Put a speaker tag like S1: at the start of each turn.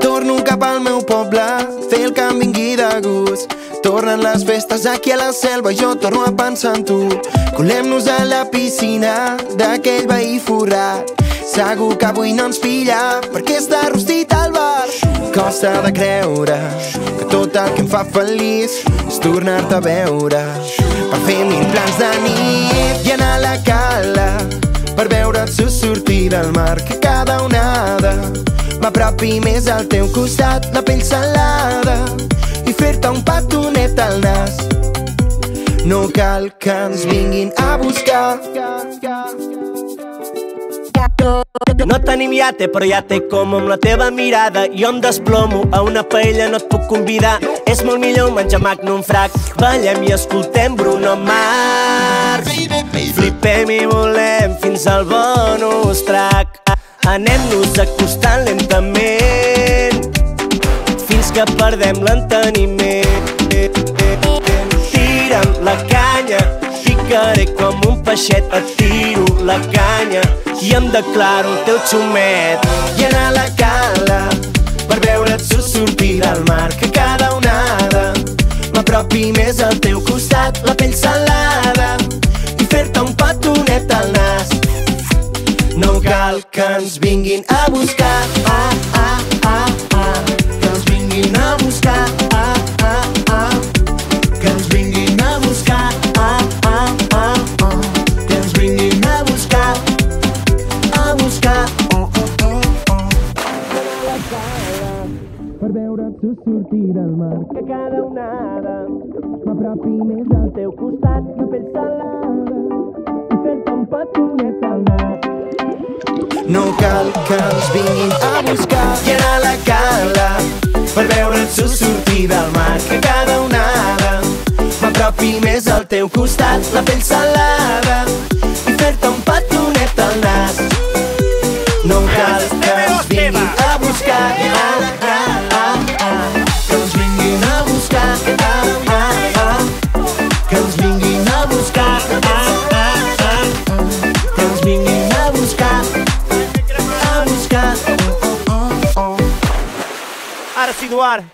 S1: Torno cap al meu poble, fer el que em vingui de gust. Tornen les festes aquí a la selva, jo torno a pensar en tu. Colem-nos a la piscina d'aquell veí forrat. Segur que avui no ens pilla, perquè està rostit al bar. Costa de creure que tot el que em fa feliç és tornar-te a veure. Per fer mil plans de nit i anar a la cala per veure't sortir del mar que cada onada m'apropi més al teu costat la pell salada i fer-te un petonet al nas no cal que ens vinguin a buscar
S2: No tenim iate, però ja té com amb la teva mirada. Jo em desplomo, a una paella no et puc convidar. És molt millor menjar Magnum Frac. Ballem i escoltem Bruno Mars. Flipem i volem fins al bonus track. Anem-nos acostant lentament fins que perdem l'enteniment. Tira'm la canya, picaré com un peixet, et tiro la canya i em declaro el teu xumet.
S1: i anar a la cala per veure't sortir del mar que cada onada m'apropi més al teu costat la pell salada i fer-te un petonet al nas no cal que ens vinguin a buscar per veure't sortir del mar.
S2: Que cada onada
S1: m'apropi més al
S2: al teu costat la pell salada
S1: i fer-te un petonet al nas. No cal que ens vinguin a buscar. I anar a la cala per veure't sortir del mar. Que cada onada m'apropi més al teu costat la pell salada ah, que ens vinguin a buscar ah, ah, ah, que ens vinguin a buscar a buscar oh, oh, oh, oh.
S2: Ara sí, Eduard,